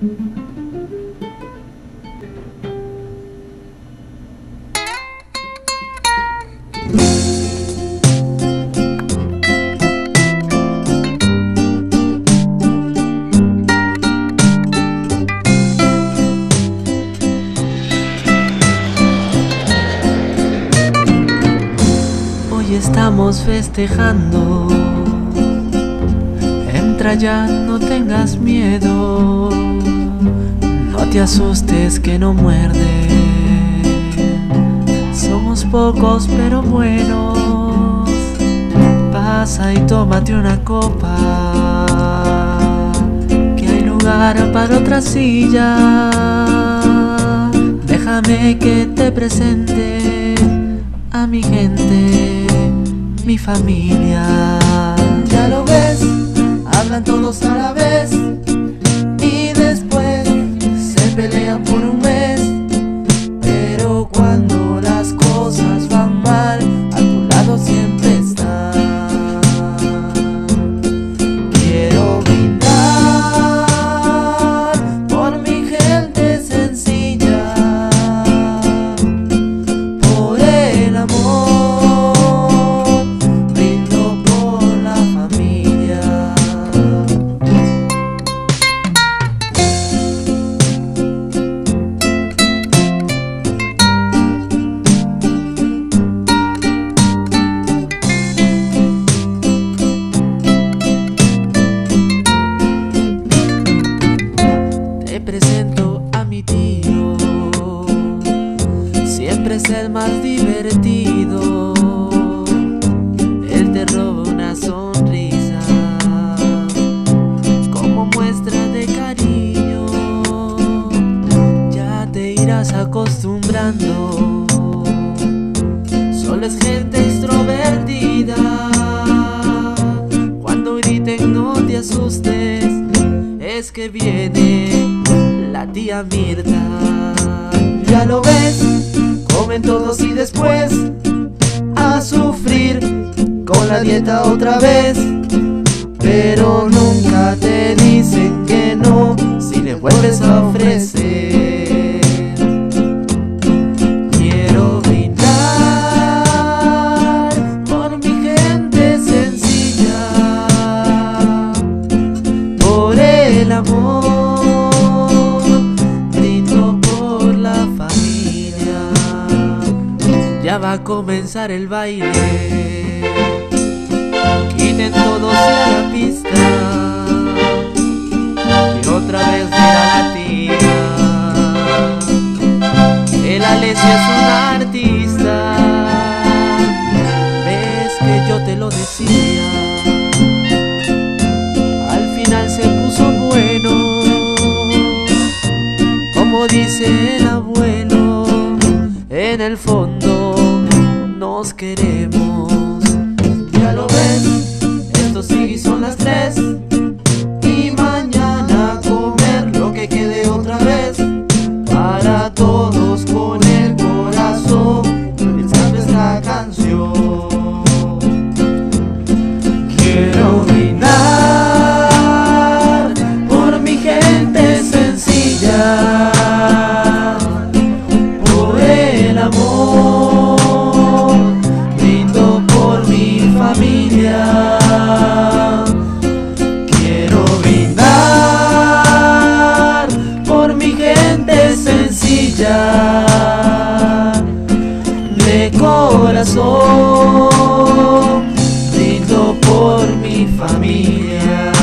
Hoy estamos festejando. Entra ya, no tengas miedo. Te asustes que no muerde. Somos pocos pero buenos. Pasa y tómate una copa. Que hay lugar para otra silla. Déjame que te presente a mi gente, mi familia. Ya lo ves, hablan todos a la vez más divertido. Él te roba una sonrisa como muestra de cariño. Ya te irás acostumbrando, solo es gente extrovertida. Cuando griten no te asustes es que viene la tía Mirta. Ya lo ves, comen todos y después a sufrir con la dieta otra vez. Pero nunca te dicen que no si le vuelves a ofrecer. Quiero brindar por mi gente sencilla, por el amor, Ya va a comenzar el baile. Quiten todos a la pista. Y otra vez verá la tía. El Alessia es un artista. Ves que yo te lo decía. Al final se puso bueno. Como dice el abuelo, en el fondo nos queremos. Ya lo ves, esto y son las tres. gente sencilla de corazón, brindo por mi familia.